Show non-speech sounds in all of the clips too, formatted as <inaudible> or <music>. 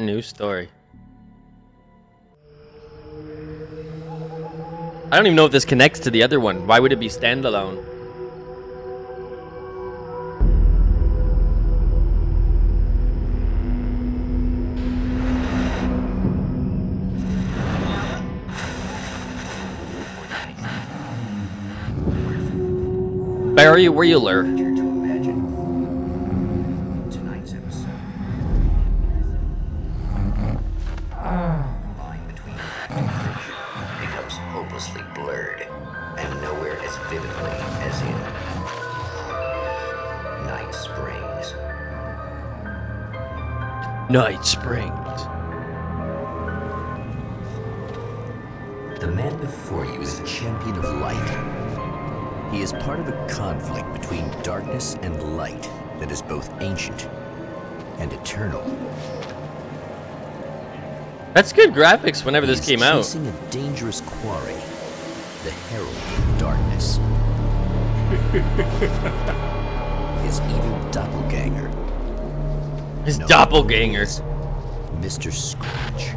New story. I don't even know if this connects to the other one. Why would it be standalone? Barry Wheeler. Night Springs. The man before you is a champion of light. He is part of a conflict between darkness and light that is both ancient and eternal. That's good graphics whenever this came out. chasing a dangerous quarry, the Herald of Darkness. <laughs> His evil doppelganger, His known doppelganger. Mr. Scratch.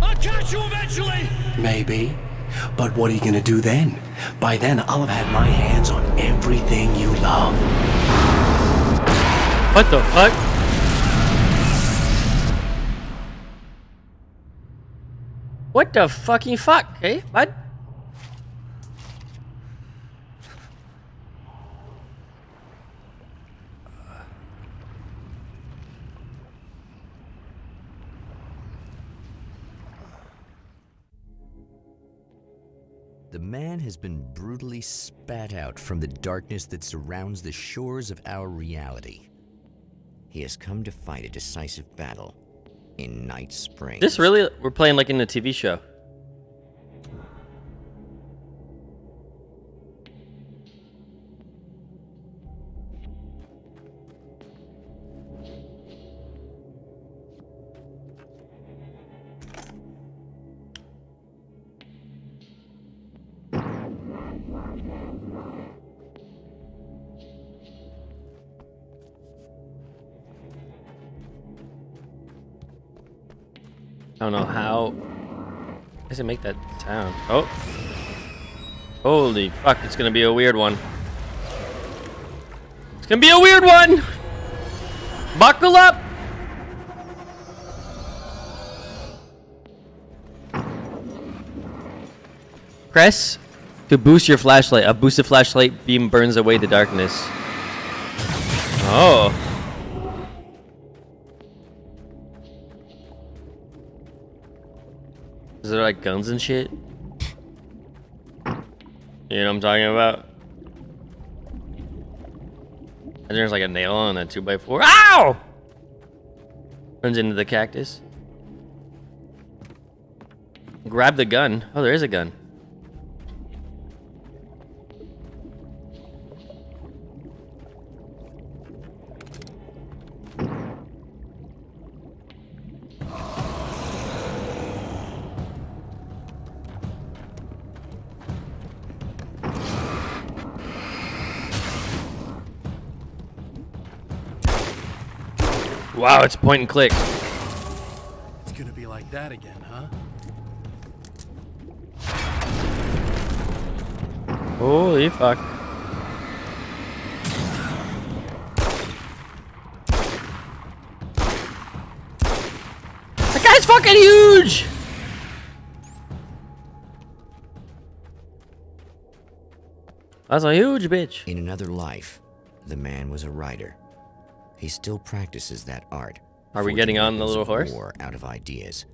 I'll catch you eventually! Maybe. But what are you gonna do then? By then, I'll have had my hands on everything you love. What the fuck? What the fucking fuck, eh, bud? The man has been brutally spat out from the darkness that surrounds the shores of our reality. He has come to fight a decisive battle in Night Springs. This really, we're playing like in a TV show. That sound? Oh. Holy fuck, it's gonna be a weird one. It's gonna be a weird one! Buckle up! Press to boost your flashlight. A boosted flashlight beam burns away the darkness. Oh. Like guns and shit? You know what I'm talking about? And there's like a nail on a 2x4. Ow! Runs into the cactus. Grab the gun. Oh, there is a gun. Wow, it's point and click. It's gonna be like that again, huh? Holy fuck. That guy's fucking huge! That's a huge bitch. In another life, the man was a writer. He still practices that art. Are we getting on the little horse? War out of ideas.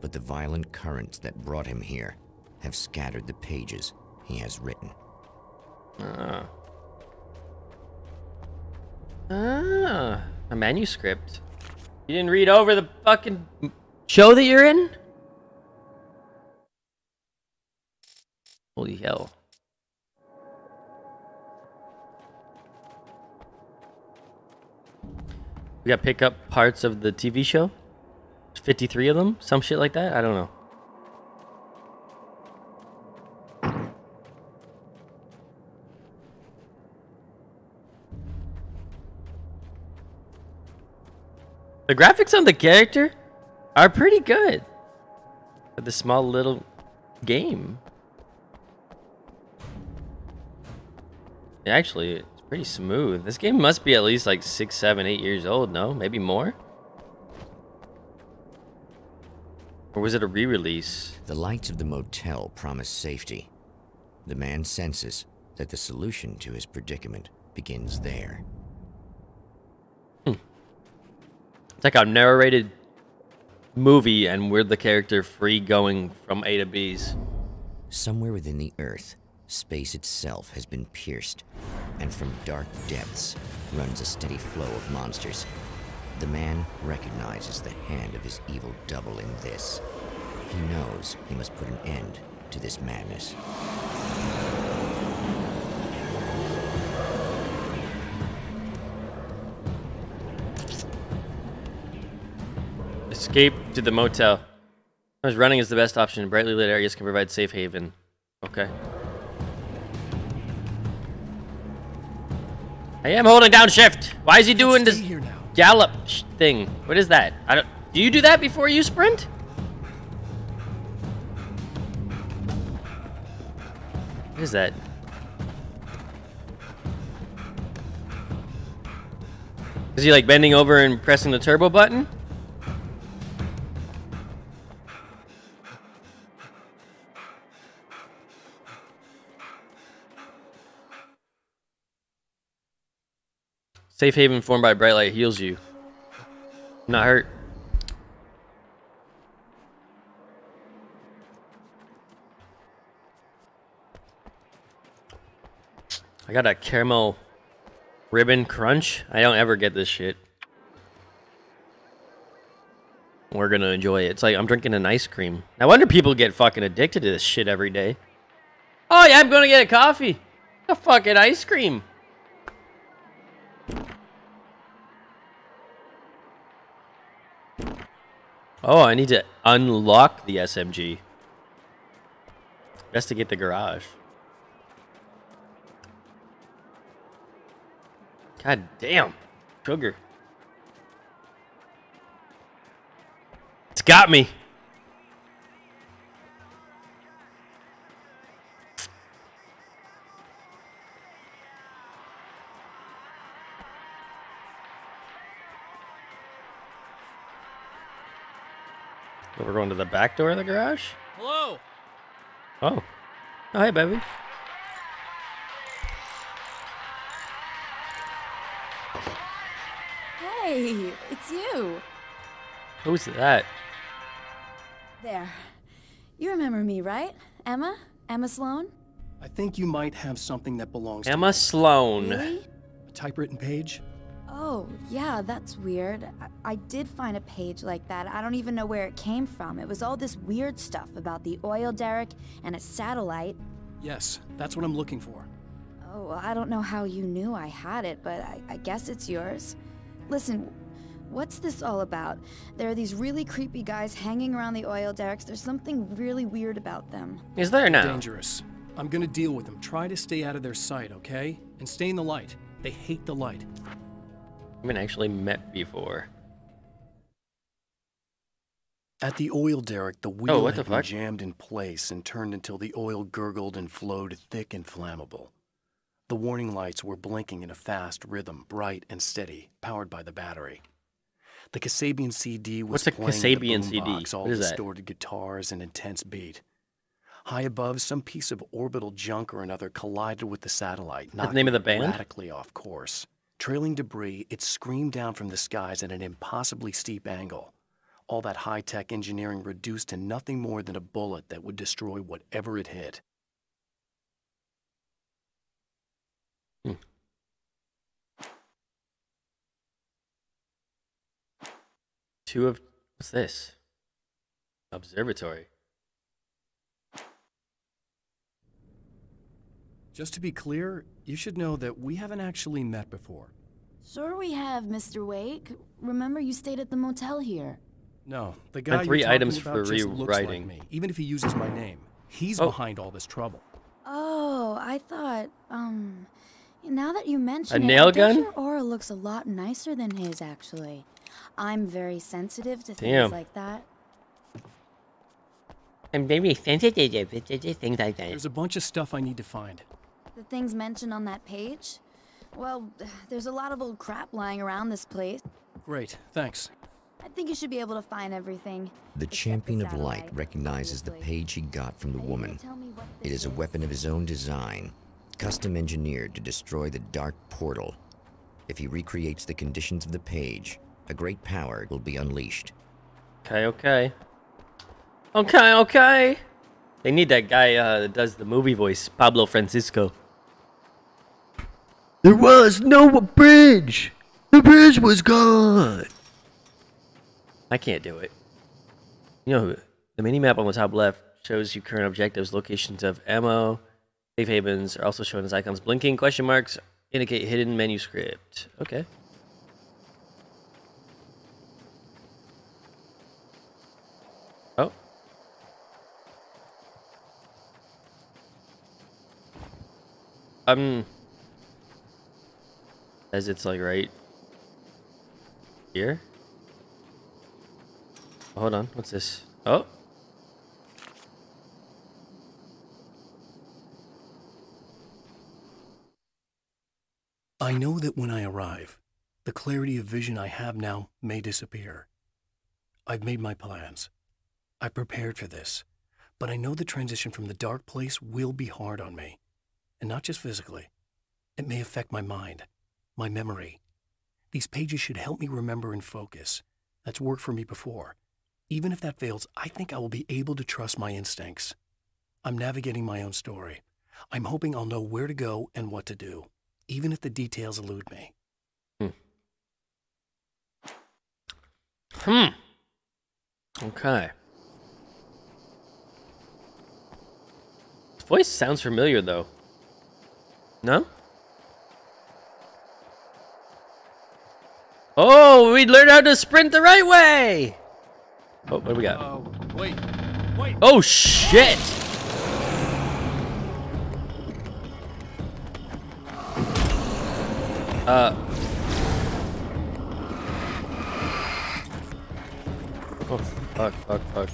But the violent currents that brought him here have scattered the pages he has written. Ah. Ah, a manuscript. You didn't read over the fucking show that you're in? Holy hell. We got to pick up parts of the TV show. 53 of them, some shit like that. I don't know. The graphics on the character are pretty good for the small little game. Actually, pretty smooth. This game must be at least like six, seven, eight years old, no? Maybe more? Or was it a re-release? The lights of the motel promise safety. The man senses that the solution to his predicament begins there. Hmm. It's like a narrated movie and we're the character free going from A to B's. Somewhere within the Earth, space itself has been pierced, and from dark depths runs a steady flow of monsters. The man recognizes the hand of his evil double in this. He knows he must put an end to this madness. Escape to the motel. Running is the best option. Brightly lit areas can provide safe haven. Okay. I am holding down shift. Why is he doing this here now. gallop sh- thing? What is that? I don't. Do you do that before you sprint? What is that? Is he like bending over and pressing the turbo button? Safe haven formed by bright light heals you. Not hurt. I got a caramel ribbon crunch. I don't ever get this shit. We're gonna enjoy it. It's like I'm drinking an ice cream. I wonder people get fucking addicted to this shit every day. Oh yeah, I'm gonna get a coffee. A fucking ice cream. Oh, I need to unlock the SMG. Get the garage. God damn. Sugar. It's got me. Going to the back door of the garage? Hello. Oh. Oh, hey, baby. Hey, it's you. Who's that? There. You remember me, right? Emma? Emma Sloan? I think you might have something that belongs to Emma me. Sloan. Really? a typewritten page. Oh, yeah, that's weird. I-, I did find a page like that. I don't even know where it came from. It was all this weird stuff about the oil derrick and a satellite. Yes, that's what I'm looking for. Oh, well, I don't know how you knew I had it, but I, I guess it's yours. Listen, what's this all about? There are these really creepy guys hanging around the oil derricks. There's something really weird about them. Is there now? Dangerous. I'm gonna deal with them. Try to stay out of their sight, okay? And stay in the light. They hate the light. I've been actually met before. At the oil derrick, the oh, wheel Oh, had the been jammed in place and turned until the oil gurgled and flowed thick and flammable. The warning lights were blinking in a fast rhythm, bright and steady, powered by the battery. The Kasabian CD was What's a playing Kasabian the CD? boombox, all is that? distorted guitars and intense beat. High above, some piece of orbital junk or another collided with the satellite, the name of the band? radically off course. Trailing debris, it screamed down from the skies at an impossibly steep angle. All that high tech engineering reduced to nothing more than a bullet that would destroy whatever it hit. Hmm. Two of what's this? Observatory. Just to be clear, you should know that we haven't actually met before. Sure, we have, Mr. Wake. Remember, you stayed at the motel here. No, the guy three you're talking items about for just looks like me, even if he uses my name. He's Oh. behind all this trouble. Oh, I thought, um, now that you mention A it, nail I think gun? your aura looks a lot nicer than his, actually. I'm very sensitive to Damn. things like that. I'm very sensitive to things like that. There's a bunch of stuff I need to find. The things mentioned on that page? Well, there's a lot of old crap lying around this place. Great, thanks. I think you should be able to find everything. The except champion of light satellite, recognizes the page he got from the woman. tell me what It this is a weapon of his own design, custom engineered to destroy the dark portal. If he recreates the conditions of the page, a great power will be unleashed. Okay, okay. Okay, okay. They need that guy uh, that does the movie voice, Pablo Francisco. There was no bridge. The bridge was gone. I can't do it. You know, the mini map on the top left shows you current objectives, locations of ammo, safe havens are also shown as icons. Blinking question marks indicate hidden manuscript. Okay. Oh. Um. As it's like right here. Hold on, what's this? Oh. I know that when I arrive, the clarity of vision I have now may disappear. I've made my plans. I prepared for this, but I know the transition from the dark place will be hard on me. And not just physically. It may affect my mind, my memory. These pages should help me remember and focus. That's worked for me before. Even if that fails, I think I will be able to trust my instincts. I'm navigating my own story. I'm hoping I'll know where to go and what to do, even if the details elude me. Hmm. Hmm. Okay. His voice sounds familiar though. No? Oh, we learned how to sprint the right way! Oh, what do we got? Oh, wait. Wait. Oh, shit! Uh. Oh, fuck, fuck, fuck.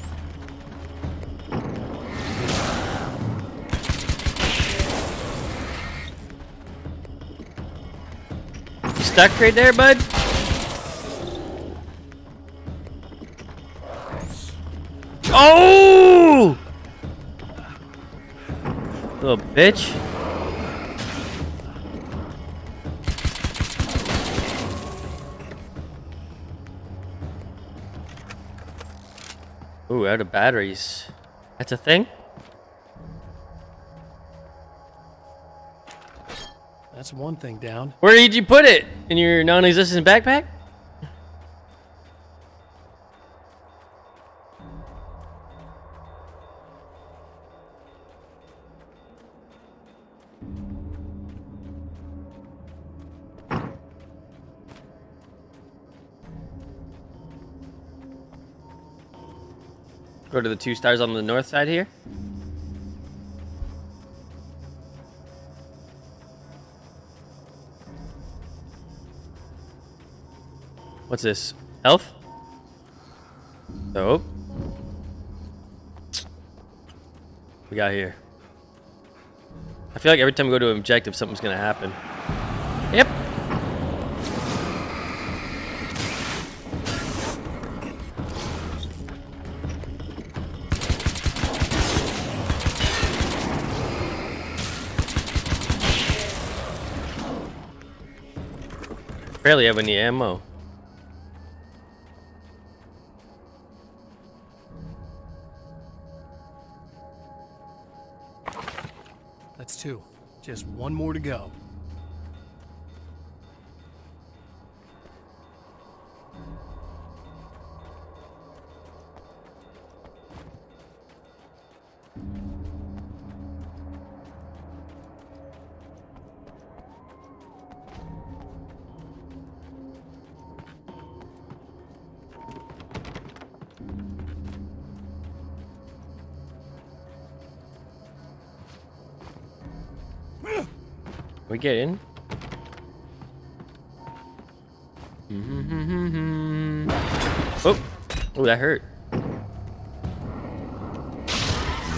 You stuck right there, bud? Oh! Little bitch. Ooh, out of batteries. That's a thing? That's one thing down. Where did you put it? In your non-existent backpack? Go to the two stars on the north side here. What's this? Health? Oh. We got here. I feel like every time we go to an objective, something's gonna happen. Yep. Barely have any ammo. That's two. Just one more to go. We get in. Mm-hmm. Oh, oh, that hurt. The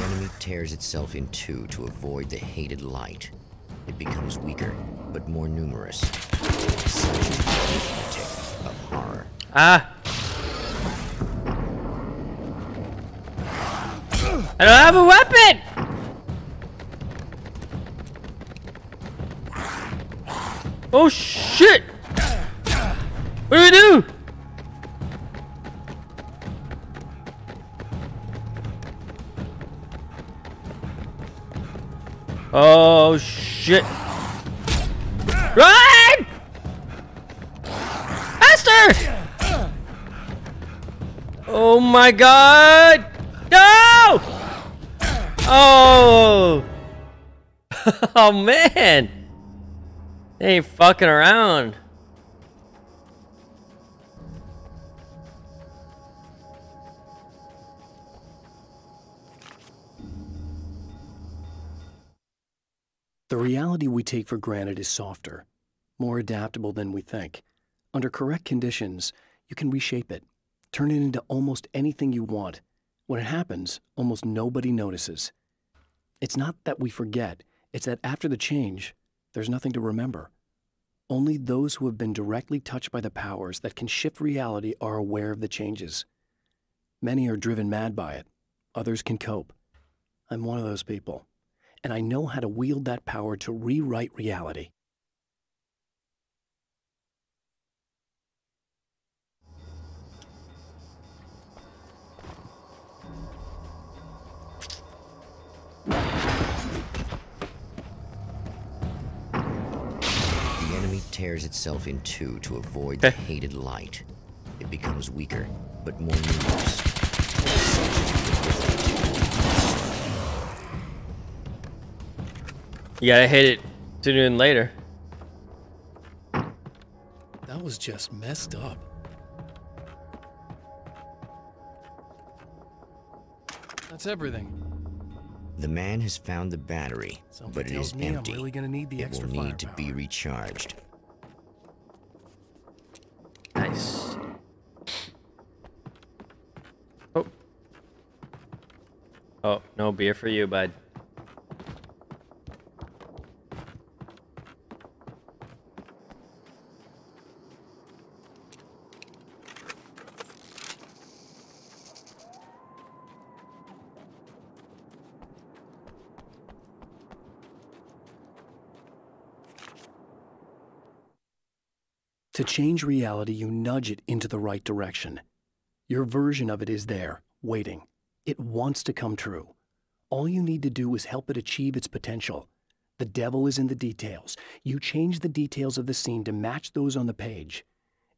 enemy tears itself in two to avoid the hated light. It becomes weaker, but more numerous. Such is the arithmetic of horror. Ah. I don't have a weapon. Oh shit! What do we do? Oh shit! Run! Faster! Oh my god! No! Oh! <laughs> oh man! They ain't fucking around. The reality we take for granted is softer, more adaptable than we think. Under correct conditions, you can reshape it, turn it into almost anything you want. When it happens, almost nobody notices. It's not that we forget, it's that after the change, there's nothing to remember. Only those who have been directly touched by the powers that can shift reality are aware of the changes. Many are driven mad by it, others can cope. I'm one of those people and I know how to wield that power to rewrite reality. Tears itself in two to avoid the hated light. It becomes weaker, but more numerous. Such is the arithmetic You gotta hit it sooner than later. That was just messed up. That's everything. The man has found the battery, Something but it tells is me I'm empty. really gonna need the it extra will need to be recharged. Nice. Oh. Oh, no beer for you, bud. To change reality, you nudge it into the right direction. Your version of it is there, waiting. It wants to come true. All you need to do is help it achieve its potential. The devil is in the details. You change the details of the scene to match those on the page.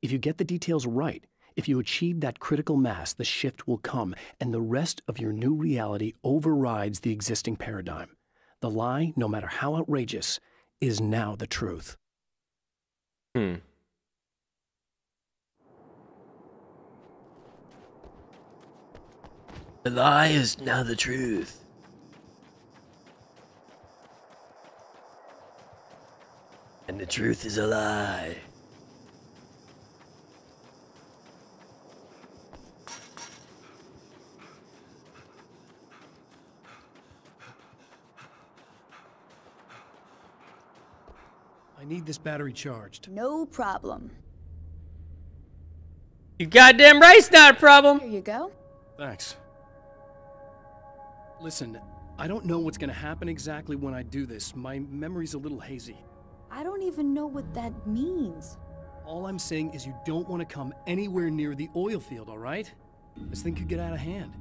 If you get the details right, if you achieve that critical mass, the shift will come, and the rest of your new reality overrides the existing paradigm. The lie, no matter how outrageous, is now the truth. Hmm. The lie is now the truth. And the truth is a lie. I need this battery charged. No problem. You goddamn right it's not a problem. Here you go. Thanks. Listen, I don't know what's gonna happen exactly when I do this. My memory's a little hazy. I don't even know what that means. All I'm saying is you don't want to come anywhere near the oil field, all right? This thing could get out of hand.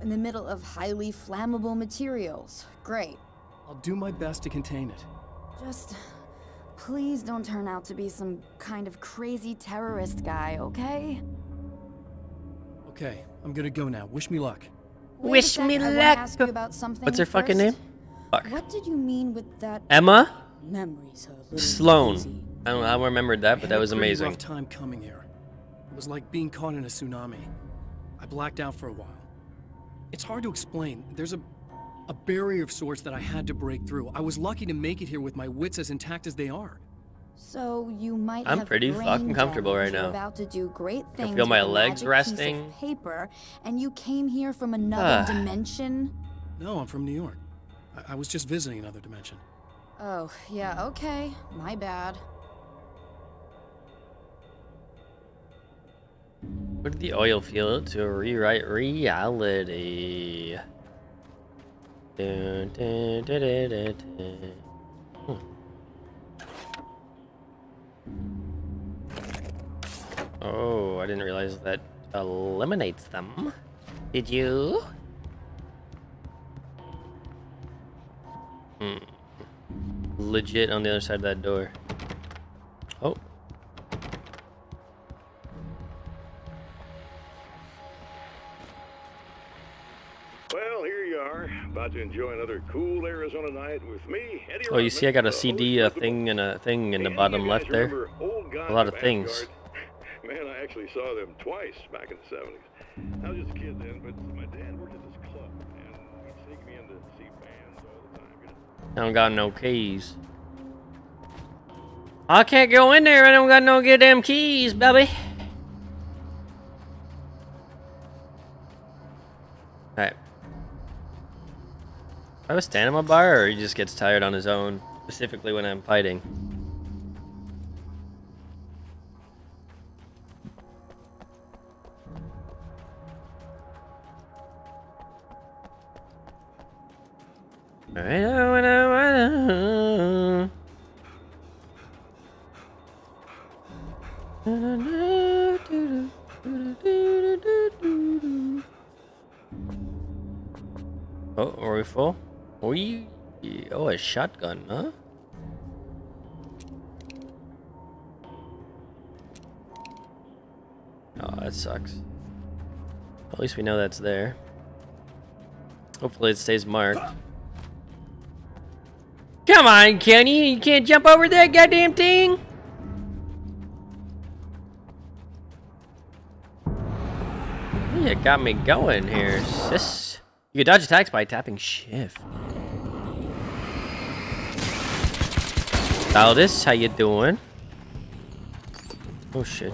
In the middle of highly flammable materials. Great. I'll do my best to contain it. Just please don't turn out to be some kind of crazy terrorist guy, okay? Okay, I'm gonna go now. Wish me luck. Wait Wish me luck. ask you about something What's her fucking name? Fuck. What did you mean with that Emma memories are a Sloan. hazy? I don't know. I remembered that, but that was amazing. rough time coming here. It was like being caught in a tsunami. I blacked out for a while. It's hard to explain. There's a a barrier of sorts that I had to break through. I was lucky to make it here with my wits as intact as they are. So you might I'm have pretty fucking comfortable right You're now. about to do great I things. feel my legs resting. Paper, and you came here from another Ah. dimension. No, I'm from New York. I, I was just visiting another dimension. Oh, yeah, okay. My bad. Did the oil feel to rewrite reality? Dun, dun, dun. Hmm. Oh, I didn't realize that eliminates them. Did you? Hmm. Legit on the other side of that door. Oh. Well, here you are, about to enjoy another cool Arizona night with me, Eddie Oh, you see, I got a CD, a thing, and a thing in the bottom left there. remember Old Guys A lot of things. <laughs> Man, I actually saw them twice back in the 70s. I was just a kid then, but my dad worked at this club, and he'd sneak me in to see bands all the time, you know. I don't got no keys. I can't go in there. I don't got no goddamn keys, baby. Alright. I was standing my bar, or he just gets tired on his own, specifically when I'm fighting. Alright, We? We oh a shotgun, huh? Oh, that sucks. At least we know that's there. Hopefully it stays marked. Come on, Kenny, you can't jump over that goddamn thing. You got me going here, sis. You can dodge attacks by tapping shift. Aldous, how you doing? Oh shit.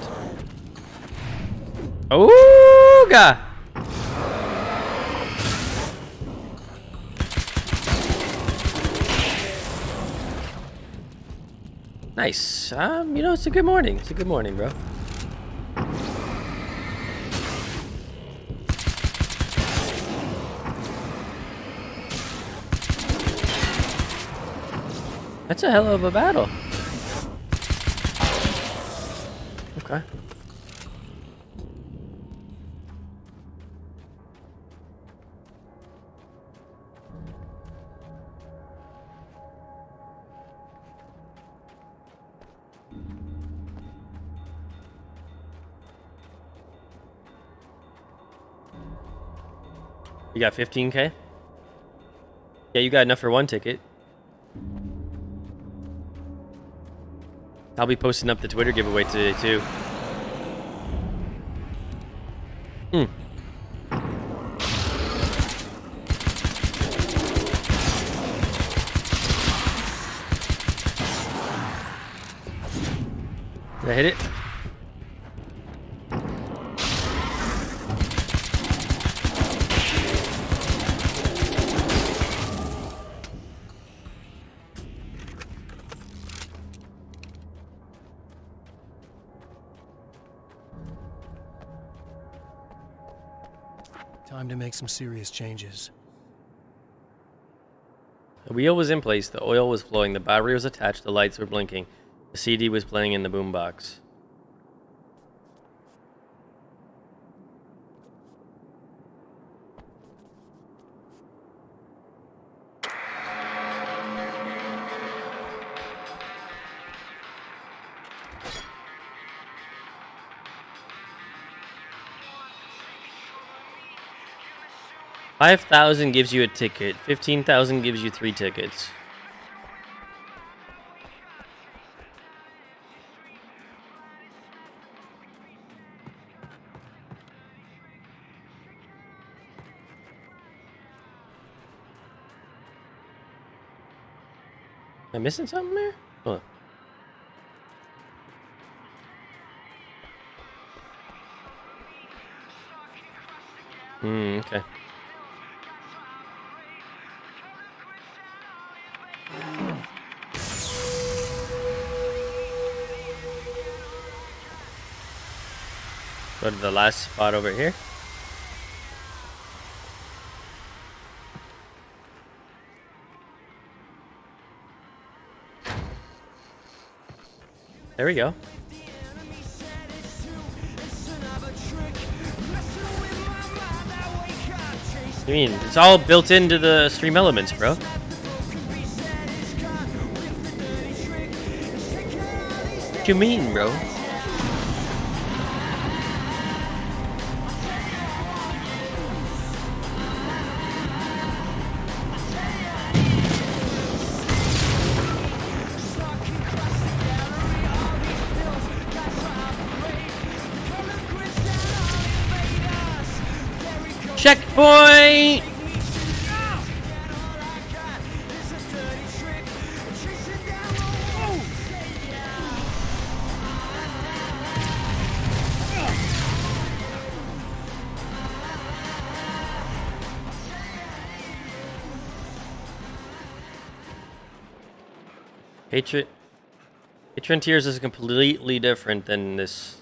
Oh Ooga! Nice. Um, you know, it's a good morning. It's a good morning, bro. That's a hell of a battle. Okay. You got 15k? Yeah, you got enough for one ticket. I'll be posting up the Twitter giveaway today too. Hmm. Did I hit it? Some serious changes. The wheel was in place, the oil was flowing, the battery was attached, the lights were blinking. The CD was playing in the boombox. 5,000 gives you a ticket. 15,000 gives you three tickets. Am I missing something there? Hold on. Hmm, okay. Go to the last spot over here. There we go. I mean, it's all built into the stream elements, bro. What you mean, bro? Hatred. Hatred Tears is completely different than this.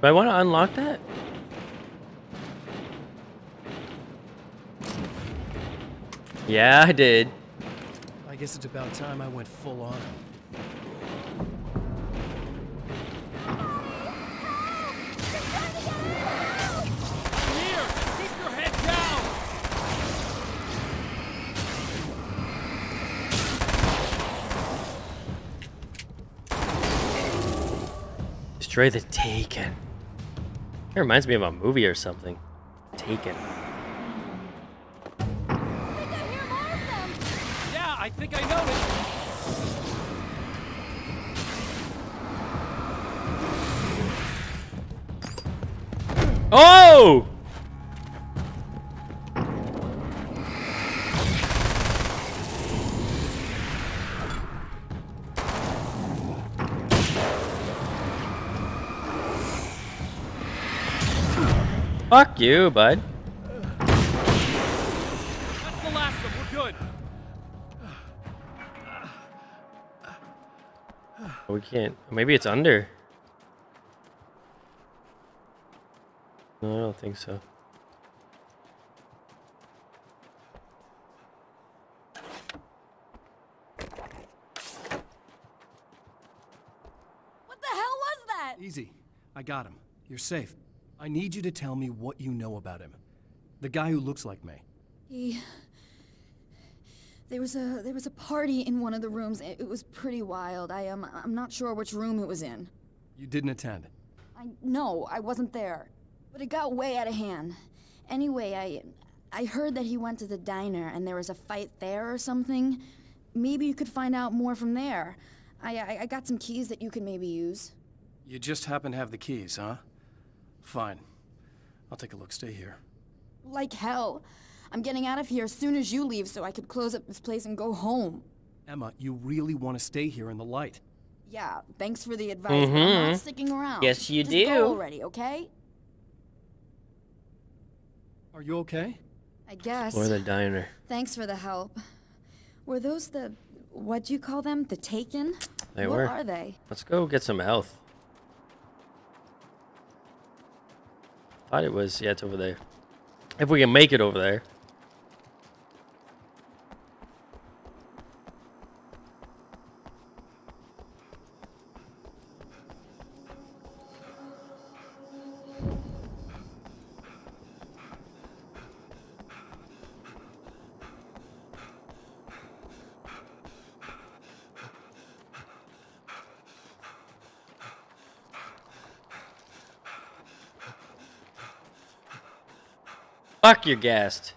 Do I want to unlock that? Yeah, I did. I guess it's about time I went full on. Destroy the Taken. That reminds me of a movie or something. Taken. Yeah, I think I noticed. Oh! Fuck you, bud. That's the last one. We're good. We can't. Maybe it's under. No, I don't think so. What the hell was that? Easy. I got him. You're safe. I need you to tell me what you know about him. The guy who looks like me. He. There was a there was a party in one of the rooms. It, it was pretty wild. I um I'm not sure which room it was in. You didn't attend. I no, I wasn't there. But it got way out of hand. Anyway, I I heard that he went to the diner and there was a fight there or something. Maybe you could find out more from there. I I, I got some keys that you could maybe use. You just happen to have the keys, huh? Fine. I'll take a look. Stay here. Like hell. I'm getting out of here as soon as you leave so I could close up this place and go home. Emma, you really want to stay here in the light. Yeah, thanks for the advice. but I'm not mm-hmm. sticking around. Yes, you Just do. Go already, okay? Are you okay? I guess. Or the diner. Thanks for the help. Were those the what do you call them? The taken? They what were. are they? Let's go get some health. Thought it was. Yeah, it's over there. If we can make it over there. Fuck, you're gassed.